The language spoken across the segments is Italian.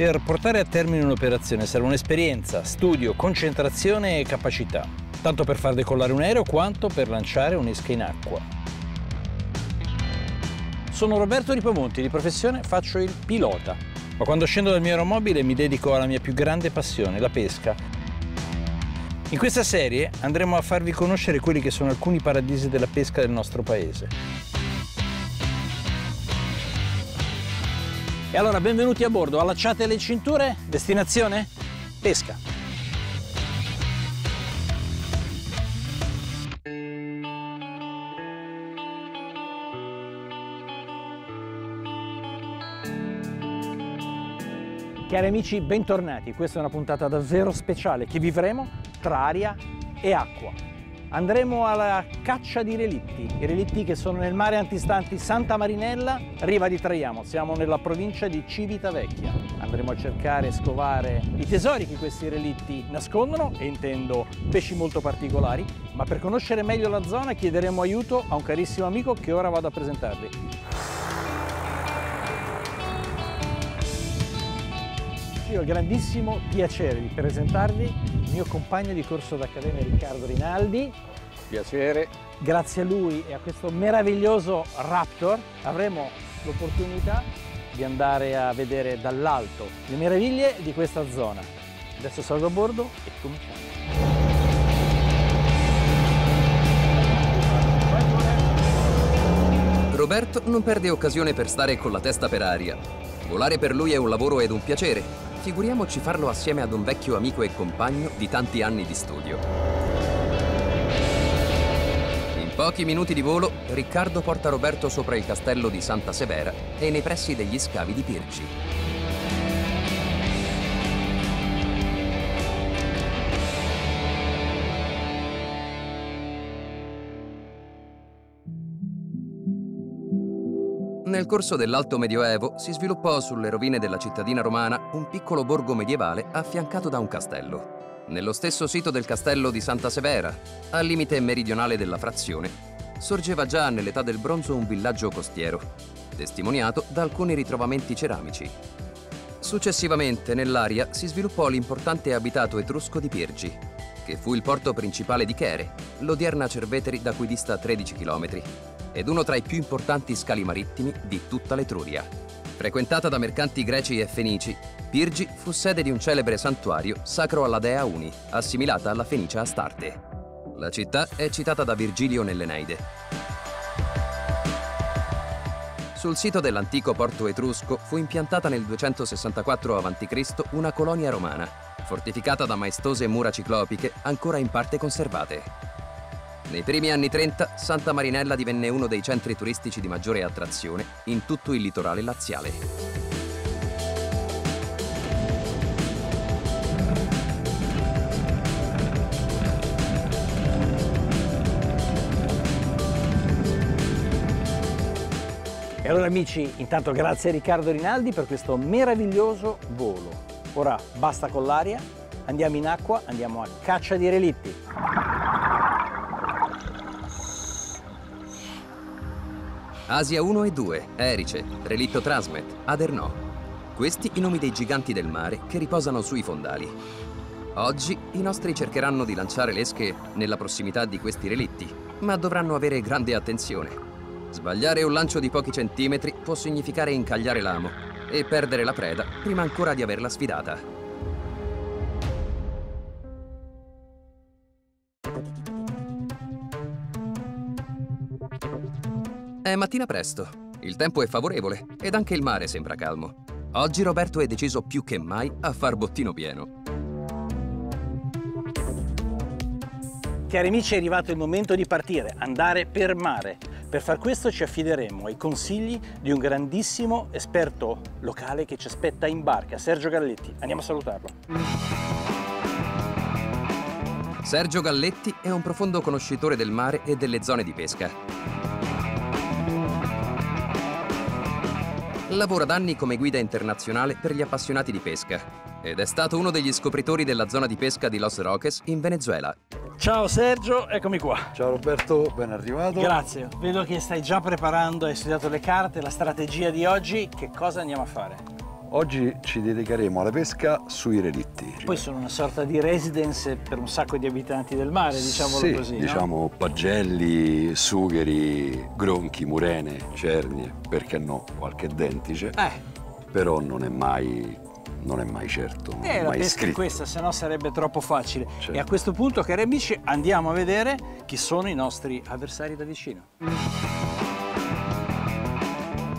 Per portare a termine un'operazione serve un'esperienza, studio, concentrazione e capacità, tanto per far decollare un aereo quanto per lanciare un'esca in acqua. Sono Roberto Ripamonti, di professione faccio il pilota, ma quando scendo dal mio aeromobile mi dedico alla mia più grande passione, la pesca. In questa serie andremo a farvi conoscere quelli che sono alcuni paradisi della pesca del nostro paese. E allora benvenuti a bordo, allacciate le cinture, destinazione? Pesca. Cari amici, bentornati. Questa è una puntata davvero speciale che vivremo tra aria e acqua andremo alla caccia di relitti, i relitti che sono nel mare antistanti Santa Marinella, riva di Traiamo, siamo nella provincia di Civitavecchia. Andremo a cercare e scovare i tesori che questi relitti nascondono, e intendo pesci molto particolari, ma per conoscere meglio la zona chiederemo aiuto a un carissimo amico che ora vado a presentarvi. Io ho il grandissimo piacere di presentarvi il mio compagno di corso d'accademia Riccardo Rinaldi. Piacere. Grazie a lui e a questo meraviglioso Raptor avremo l'opportunità di andare a vedere dall'alto le meraviglie di questa zona. Adesso salgo a bordo e cominciamo. Roberto non perde occasione per stare con la testa per aria. Volare per lui è un lavoro ed un piacere, Figuriamoci farlo assieme ad un vecchio amico e compagno di tanti anni di studio. In pochi minuti di volo, Riccardo porta Roberto sopra il castello di Santa Severa e nei pressi degli scavi di Pirci. Corso dell'Alto Medioevo si sviluppò sulle rovine della cittadina romana un piccolo borgo medievale affiancato da un castello. Nello stesso sito del castello di Santa Severa, al limite meridionale della frazione, sorgeva già nell'età del bronzo un villaggio costiero, testimoniato da alcuni ritrovamenti ceramici. Successivamente nell'area si sviluppò l'importante abitato etrusco di Pirgi, che fu il porto principale di Chere, l'odierna Cerveteri da cui dista 13 km, ed uno tra i più importanti scali marittimi di tutta l'Etruria. Frequentata da mercanti greci e fenici, Pirgi fu sede di un celebre santuario sacro alla dea Uni, assimilata alla fenicia Astarte. La città è citata da Virgilio nell'Eneide. Sul sito dell'antico porto etrusco fu impiantata nel 264 a.C. una colonia romana, fortificata da maestose mura ciclopiche ancora in parte conservate. Nei primi anni 30 Santa Marinella divenne uno dei centri turistici di maggiore attrazione in tutto il litorale laziale. E allora amici, intanto grazie a Riccardo Rinaldi per questo meraviglioso volo. Ora basta con l'aria, andiamo in acqua, andiamo a caccia di relitti. Asia 1 e 2, Erice, Relitto Trasmet, Adernò. Questi i nomi dei giganti del mare che riposano sui fondali. Oggi i nostri cercheranno di lanciare l'esche nella prossimità di questi relitti, ma dovranno avere grande attenzione. Sbagliare un lancio di pochi centimetri può significare incagliare l'amo e perdere la preda prima ancora di averla sfidata. È mattina presto, il tempo è favorevole ed anche il mare sembra calmo. Oggi Roberto è deciso più che mai a far bottino pieno. Cari amici, è arrivato il momento di partire, andare per mare. Per far questo ci affideremo ai consigli di un grandissimo esperto locale che ci aspetta in barca, Sergio Galletti. Andiamo a salutarlo. Sergio Galletti è un profondo conoscitore del mare e delle zone di pesca. Lavora da anni come guida internazionale per gli appassionati di pesca ed è stato uno degli scopritori della zona di pesca di Los Roques in Venezuela. Ciao Sergio, eccomi qua. Ciao Roberto, ben arrivato. Grazie, vedo che stai già preparando, hai studiato le carte, la strategia di oggi. Che cosa andiamo a fare? Oggi ci dedicheremo alla pesca sui relitti. Poi sono una sorta di residence per un sacco di abitanti del mare, diciamolo sì, così. no? diciamo pagelli, sugheri, gronchi, murene, cernie, perché no, qualche dentice, Eh, però non è mai, non è mai certo, eh, è la mai pesca è scritto. questa, se no sarebbe troppo facile. Certo. E a questo punto, cari amici, andiamo a vedere chi sono i nostri avversari da vicino.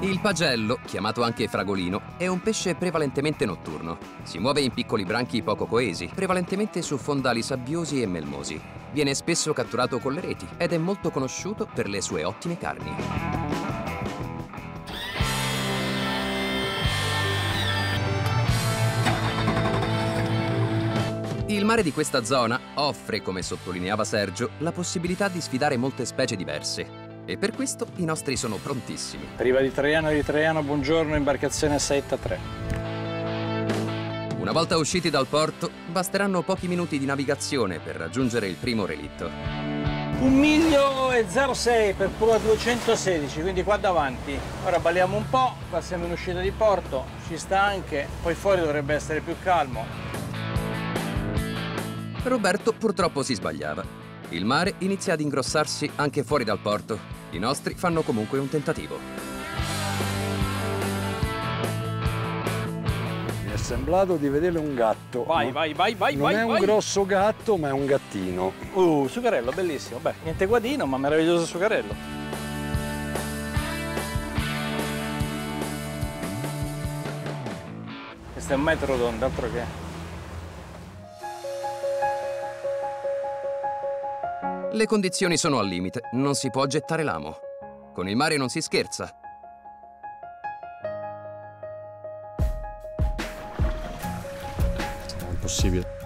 Il pagello, chiamato anche fragolino, è un pesce prevalentemente notturno. Si muove in piccoli branchi poco coesi, prevalentemente su fondali sabbiosi e melmosi. Viene spesso catturato con le reti ed è molto conosciuto per le sue ottime carni. Il mare di questa zona offre, come sottolineava Sergio, la possibilità di sfidare molte specie diverse. E per questo i nostri sono prontissimi. Riva di Traiano di Traiano, buongiorno, imbarcazione 683. Una volta usciti dal porto, basteranno pochi minuti di navigazione per raggiungere il primo relitto. Un miglio e 06 per Pura 216, quindi qua davanti. Ora balliamo un po', qua siamo in uscita di porto, ci sta anche, poi fuori dovrebbe essere più calmo. Roberto purtroppo si sbagliava. Il mare inizia ad ingrossarsi anche fuori dal porto. I nostri fanno comunque un tentativo. Mi è sembrato di vedere un gatto. Vai, vai, vai, vai, Non vai, è un vai. grosso gatto, ma è un gattino. Uh, sugarello, bellissimo. Beh, niente guadino, ma meraviglioso sugarello. Questo è un metrodon, altro che. Le condizioni sono al limite, non si può gettare l'amo. Con il mare non si scherza. È impossibile.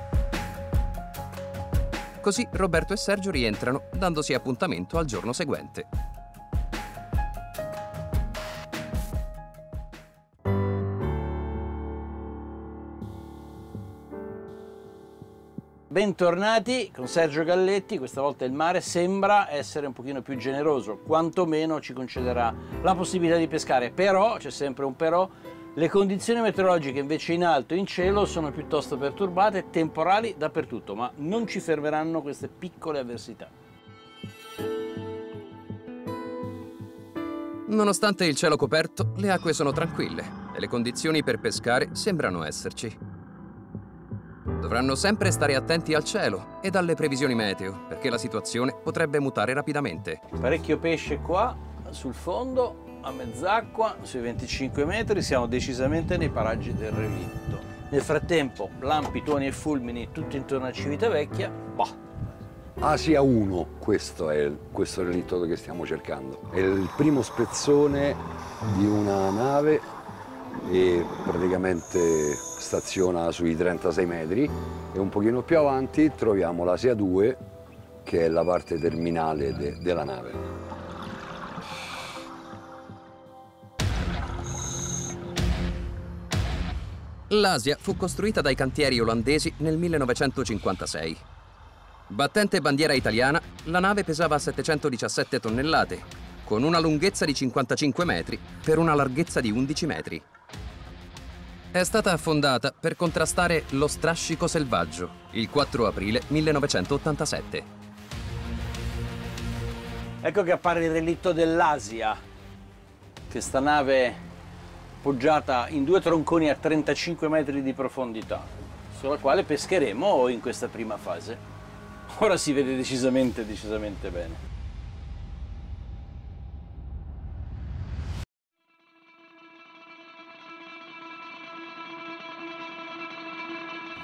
Così Roberto e Sergio rientrano, dandosi appuntamento al giorno seguente. Bentornati con Sergio Galletti, questa volta il mare sembra essere un pochino più generoso, quantomeno ci concederà la possibilità di pescare, però, c'è sempre un però, le condizioni meteorologiche invece in alto e in cielo sono piuttosto perturbate, temporali dappertutto, ma non ci fermeranno queste piccole avversità. Nonostante il cielo coperto, le acque sono tranquille e le condizioni per pescare sembrano esserci. Dovranno sempre stare attenti al cielo e alle previsioni meteo, perché la situazione potrebbe mutare rapidamente. Parecchio pesce qua sul fondo, a mezz'acqua, sui 25 metri, siamo decisamente nei paraggi del relitto. Nel frattempo, lampi, tuoni e fulmini tutti intorno a Civitavecchia, bah, Asia 1, questo è il, questo relitto che stiamo cercando. È il primo spezzone di una nave e praticamente staziona sui 36 metri e un pochino più avanti troviamo l'Asia 2 che è la parte terminale de- della nave. L'Asia fu costruita dai cantieri olandesi nel 1956. Battente bandiera italiana, la nave pesava 717 tonnellate, con una lunghezza di 55 metri per una larghezza di 11 metri. È stata affondata per contrastare lo strascico selvaggio il 4 aprile 1987. Ecco che appare il relitto dell'Asia, questa nave poggiata in due tronconi a 35 metri di profondità, sulla quale pescheremo in questa prima fase. Ora si vede decisamente, decisamente bene.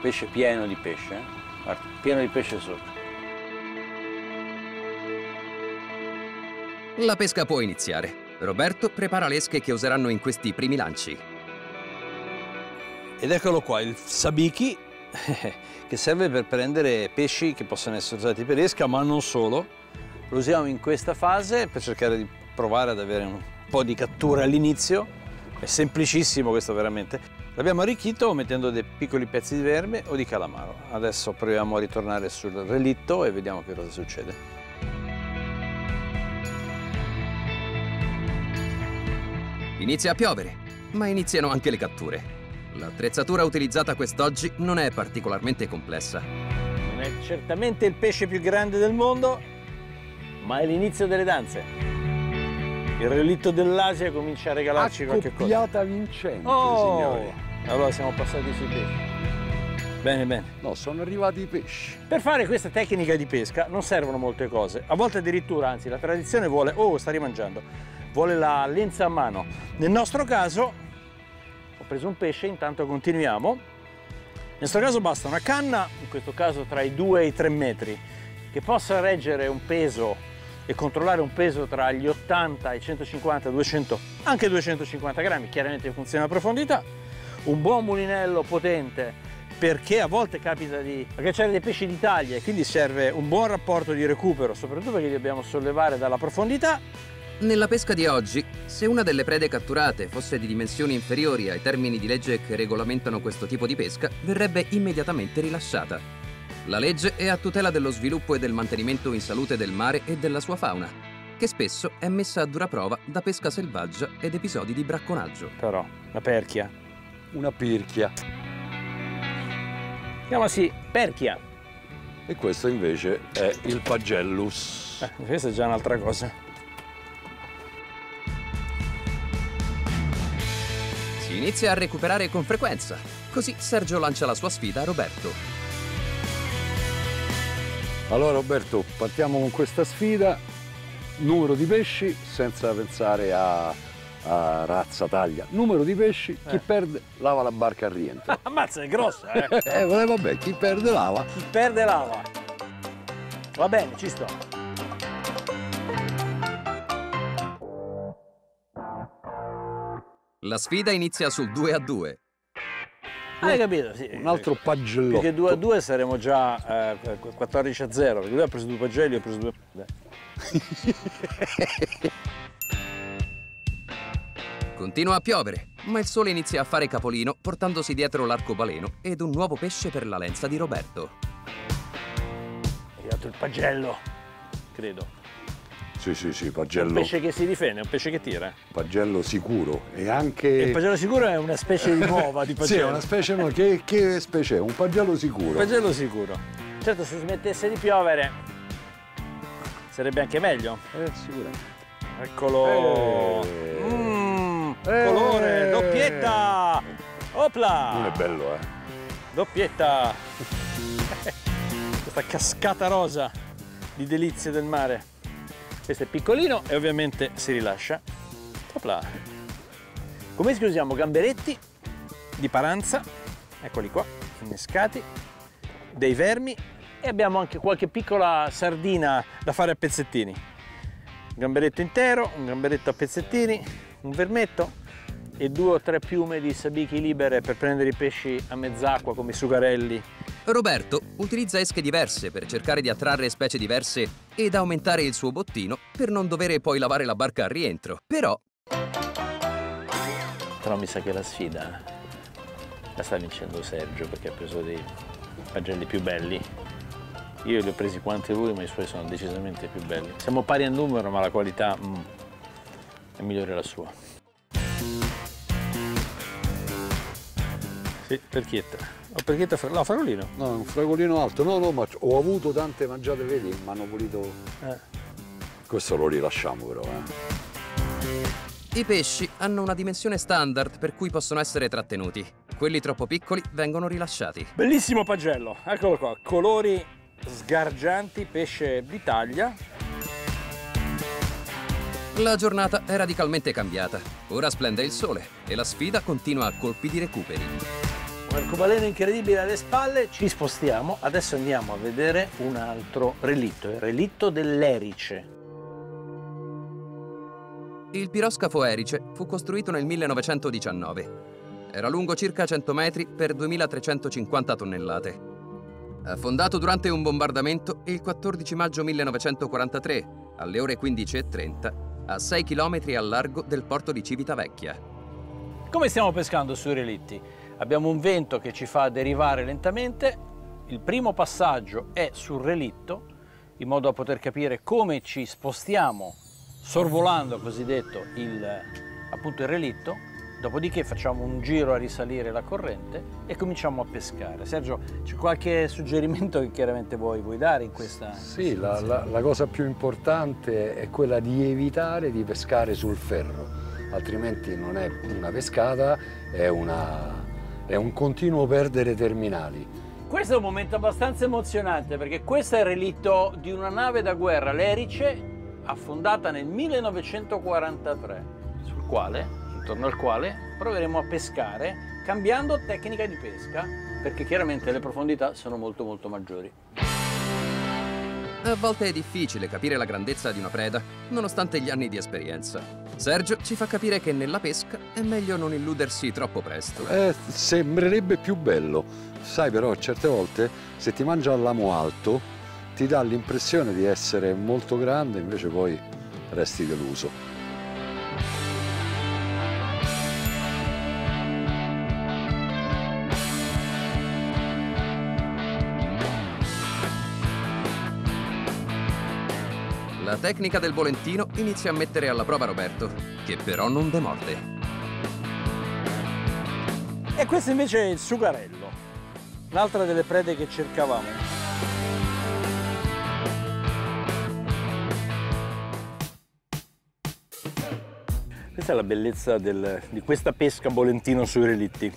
Pesce pieno di pesce, eh? Guarda, pieno di pesce sotto. La pesca può iniziare. Roberto prepara le esche che useranno in questi primi lanci. Ed eccolo qua, il sabiki, che serve per prendere pesci che possono essere usati per esca, ma non solo. Lo usiamo in questa fase per cercare di provare ad avere un po' di cattura all'inizio. È semplicissimo questo veramente. L'abbiamo arricchito mettendo dei piccoli pezzi di verme o di calamaro. Adesso proviamo a ritornare sul relitto e vediamo che cosa succede. Inizia a piovere, ma iniziano anche le catture. L'attrezzatura utilizzata quest'oggi non è particolarmente complessa. Non è certamente il pesce più grande del mondo, ma è l'inizio delle danze. Il relitto dell'Asia comincia a regalarci qualche cosa. Accoppiata vincente, Oh, signori. allora siamo passati sui pesci. Bene, bene. No, sono arrivati i pesci. Per fare questa tecnica di pesca non servono molte cose. A volte addirittura, anzi, la tradizione vuole, oh, sta rimangiando, vuole la lenza a mano. Nel nostro caso, ho preso un pesce, intanto continuiamo. Nel nostro caso basta una canna, in questo caso tra i 2 e i 3 metri, che possa reggere un peso e controllare un peso tra gli 80 e i 150, 200, anche 250 grammi, chiaramente in funzione della profondità. Un buon mulinello potente perché a volte capita di cacciare dei pesci di taglia e quindi serve un buon rapporto di recupero, soprattutto perché li dobbiamo sollevare dalla profondità. Nella pesca di oggi, se una delle prede catturate fosse di dimensioni inferiori ai termini di legge che regolamentano questo tipo di pesca, verrebbe immediatamente rilasciata. La legge è a tutela dello sviluppo e del mantenimento in salute del mare e della sua fauna, che spesso è messa a dura prova da pesca selvaggia ed episodi di bracconaggio. Però, la perchia. Una pirchia. Chiamasi perchia. E questo invece è il pagellus. Eh, questa è già un'altra cosa. Si inizia a recuperare con frequenza, così Sergio lancia la sua sfida a Roberto. Allora Roberto, partiamo con questa sfida. Numero di pesci senza pensare a, a razza, taglia. Numero di pesci, chi Eh. perde lava la barca al rientro. Ammazza, è grossa, eh! Eh, vabbè, vabbè, chi perde lava. Chi perde lava. Va bene, ci sto. La sfida inizia sul 2 a 2. Hai capito? Sì. Un altro pagellotto. Perché 2 a 2 saremo già eh, 14 a 0, perché lui ha preso due pagelli e io ho preso due... Beh. Continua a piovere, ma il sole inizia a fare capolino portandosi dietro l'arcobaleno ed un nuovo pesce per la lenza di Roberto. È arrivato il pagello, credo. Sì, sì, sì, Un pagello, pesce che si difende, un pesce che tira. pagello sicuro. E Il anche... pagello sicuro è una specie di nuova di Sì, pagello. è una specie, no, che, che specie è? Un pagello sicuro. Pagello sicuro. Certo, se smettesse di piovere sarebbe anche meglio. Eh, sicuramente. Eccolo. Eh. Mm, Eh. colore, doppietta. Opla. Non è bello, eh. Doppietta. Questa cascata rosa di delizie del mare. Questo è piccolino e ovviamente si rilascia. Opla. Come usiamo gamberetti di paranza, eccoli qua, innescati, dei vermi e abbiamo anche qualche piccola sardina da fare a pezzettini. Un gamberetto intero, un gamberetto a pezzettini, un vermetto e due o tre piume di sabichi libere per prendere i pesci a mezz'acqua come i sugarelli. Roberto utilizza esche diverse per cercare di attrarre specie diverse ed aumentare il suo bottino per non dover poi lavare la barca al rientro. Però Però mi sa che la sfida la sta vincendo Sergio perché ha preso dei pagelli più belli. Io li ho presi quanti lui, ma i suoi sono decisamente più belli. Siamo pari a numero, ma la qualità mm, è migliore la sua. Sì, perchietta. O perchietta, fra- no, farolino. No, è un fragolino alto. No, no, ma ho avuto tante mangiate, vedi, mi hanno pulito... Eh. Questo lo rilasciamo però, eh. i pesci hanno una dimensione standard per cui possono essere trattenuti. Quelli troppo piccoli vengono rilasciati. Bellissimo pagello, eccolo qua, colori sgargianti, pesce di taglia. La giornata è radicalmente cambiata. Ora splende il sole e la sfida continua a colpi di recuperi. Un arcobaleno incredibile alle spalle, ci spostiamo, adesso andiamo a vedere un altro relitto, il relitto dell'Erice. Il piroscafo Erice fu costruito nel 1919. Era lungo circa 100 metri per 2350 tonnellate. Affondato durante un bombardamento il 14 maggio 1943, alle ore 15.30, a 6 km al largo del porto di Civitavecchia. Come stiamo pescando sui relitti? Abbiamo un vento che ci fa derivare lentamente, il primo passaggio è sul relitto, in modo da poter capire come ci spostiamo sorvolando cosiddetto il, appunto il relitto. Dopodiché facciamo un giro a risalire la corrente e cominciamo a pescare. Sergio, c'è qualche suggerimento che chiaramente vuoi, vuoi dare in questa Sì, la, la, la cosa più importante è quella di evitare di pescare sul ferro, altrimenti non è una pescata, è, una, è un continuo perdere terminali. Questo è un momento abbastanza emozionante perché questo è il relitto di una nave da guerra, l'Erice, affondata nel 1943, sul quale intorno al quale proveremo a pescare cambiando tecnica di pesca perché chiaramente le profondità sono molto molto maggiori. A volte è difficile capire la grandezza di una preda, nonostante gli anni di esperienza. Sergio ci fa capire che nella pesca è meglio non illudersi troppo presto. Eh, sembrerebbe più bello, sai però certe volte se ti mangia l'amo alto ti dà l'impressione di essere molto grande, invece poi resti deluso. Tecnica del volentino inizia a mettere alla prova Roberto, che però non demorde. E questo invece è il sugarello, l'altra delle prede che cercavamo. Questa è la bellezza del, di questa pesca volentino sui relitti.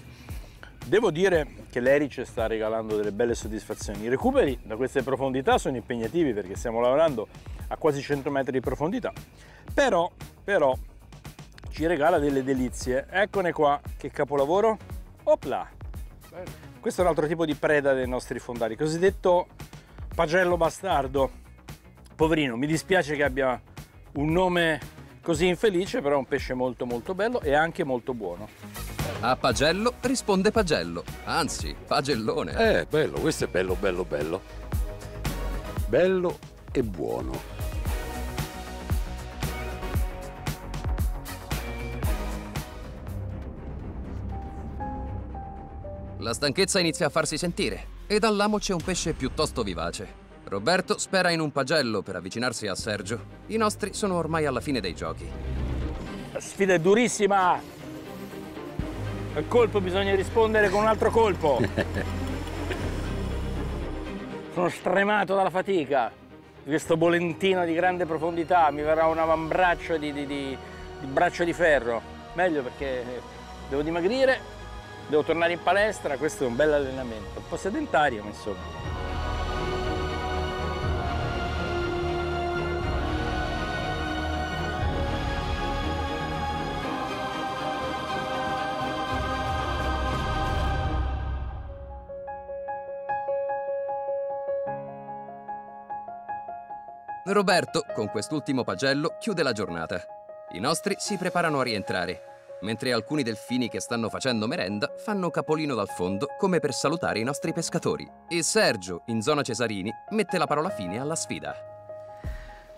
Devo dire che l'Erice sta regalando delle belle soddisfazioni. I recuperi da queste profondità sono impegnativi perché stiamo lavorando a quasi 100 metri di profondità. Però, però, ci regala delle delizie. Eccone qua, che capolavoro. Opla! Questo è un altro tipo di preda dei nostri fondali, cosiddetto pagello bastardo. Poverino, mi dispiace che abbia un nome così infelice, però è un pesce molto molto bello e anche molto buono. A Pagello risponde Pagello, anzi, Pagellone. Eh, bello, questo è bello, bello, bello. Bello e buono. La stanchezza inizia a farsi sentire e dall'amo c'è un pesce piuttosto vivace. Roberto spera in un pagello per avvicinarsi a Sergio. I nostri sono ormai alla fine dei giochi. La sfida è durissima! Al colpo bisogna rispondere con un altro colpo. Sono stremato dalla fatica questo bolentino di grande profondità. Mi verrà un avambraccio di, di, di, di braccio di ferro. Meglio perché devo dimagrire devo tornare in palestra, questo è un bel allenamento, un po' sedentario ma insomma. Roberto, con quest'ultimo pagello, chiude la giornata. I nostri si preparano a rientrare mentre alcuni delfini che stanno facendo merenda fanno capolino dal fondo come per salutare i nostri pescatori. E Sergio, in zona Cesarini, mette la parola fine alla sfida.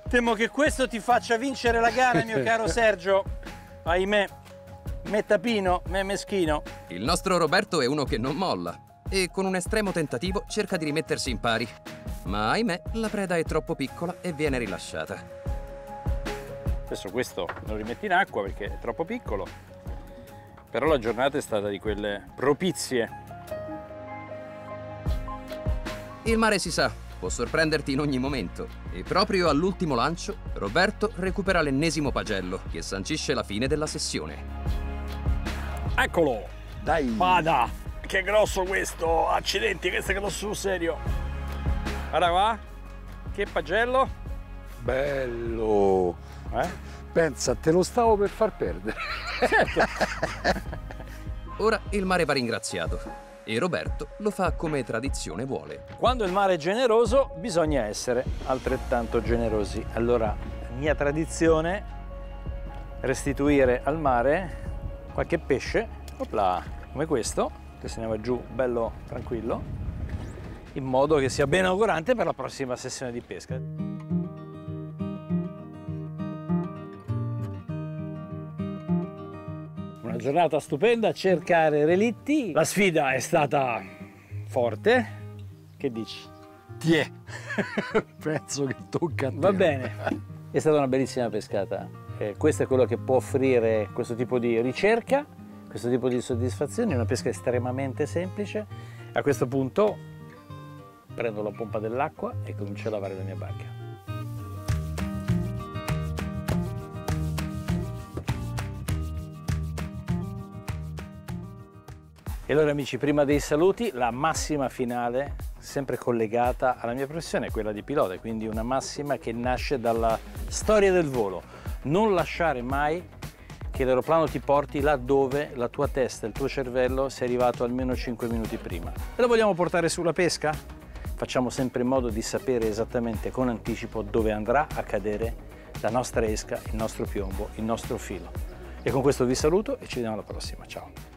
Temo che questo ti faccia vincere la gara, mio caro Sergio. Ahimè, me tapino, me meschino. Il nostro Roberto è uno che non molla e con un estremo tentativo cerca di rimettersi in pari. Ma ahimè, la preda è troppo piccola e viene rilasciata. Adesso questo lo rimetto in acqua perché è troppo piccolo però la giornata è stata di quelle propizie. Il mare si sa, può sorprenderti in ogni momento e proprio all'ultimo lancio Roberto recupera l'ennesimo pagello che sancisce la fine della sessione. Eccolo! Dai! Vada! Che grosso questo! Accidenti, questo è grosso sul serio! Guarda qua! Che pagello! Bello! Eh? Pensa, te lo stavo per far perdere. Certo. Ora il mare va ringraziato e Roberto lo fa come tradizione vuole. Quando il mare è generoso bisogna essere altrettanto generosi. Allora, mia tradizione restituire al mare qualche pesce, opla, come questo, che se ne va giù bello tranquillo, in modo che sia ben augurante per la prossima sessione di pesca. una giornata stupenda a cercare relitti. La sfida è stata forte. Che dici? Tiè, penso che tocca a te. Va bene, è stata una bellissima pescata. Eh, questo è quello che può offrire questo tipo di ricerca, questo tipo di soddisfazione, è una pesca estremamente semplice. A questo punto prendo la pompa dell'acqua e comincio a lavare la mia barca. E allora amici, prima dei saluti, la massima finale, sempre collegata alla mia professione, quella di pilota, quindi una massima che nasce dalla storia del volo. Non lasciare mai che l'aeroplano ti porti là dove la tua testa, il tuo cervello sia arrivato almeno 5 minuti prima. E lo vogliamo portare sulla pesca? Facciamo sempre in modo di sapere esattamente con anticipo dove andrà a cadere la nostra esca, il nostro piombo, il nostro filo. E con questo vi saluto e ci vediamo alla prossima. Ciao!